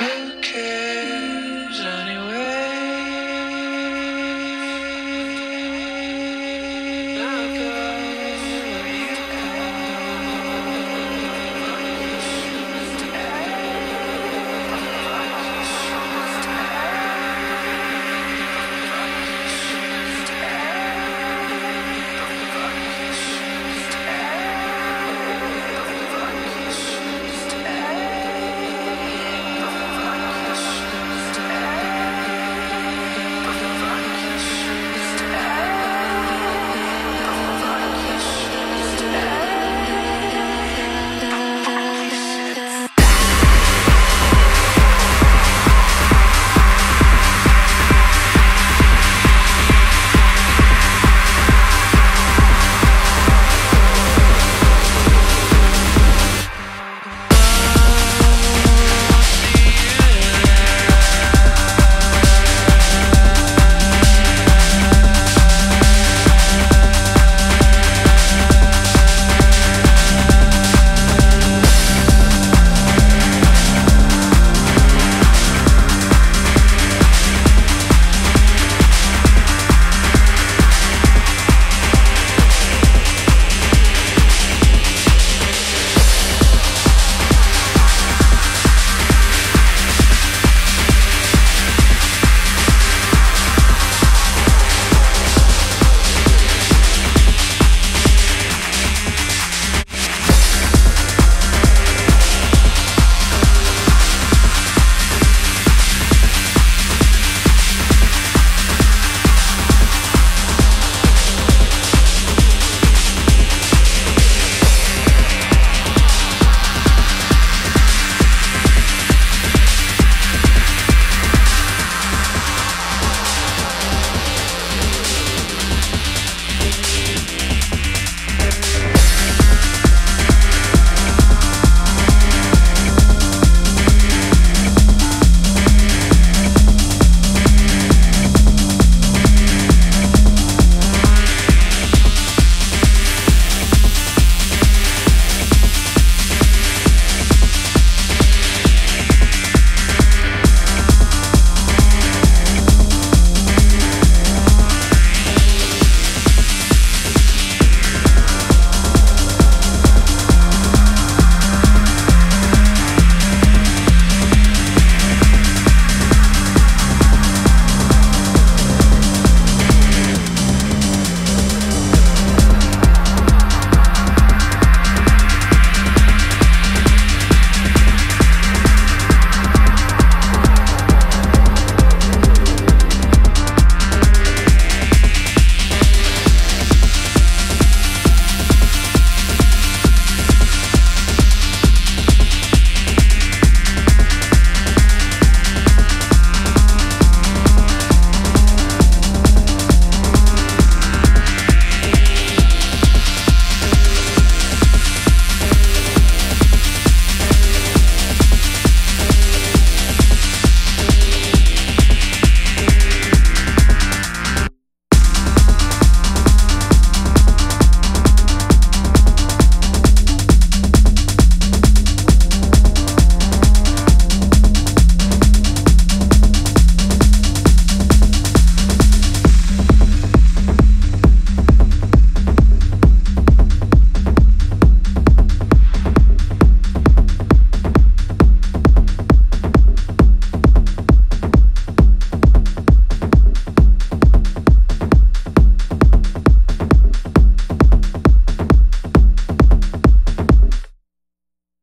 Okay.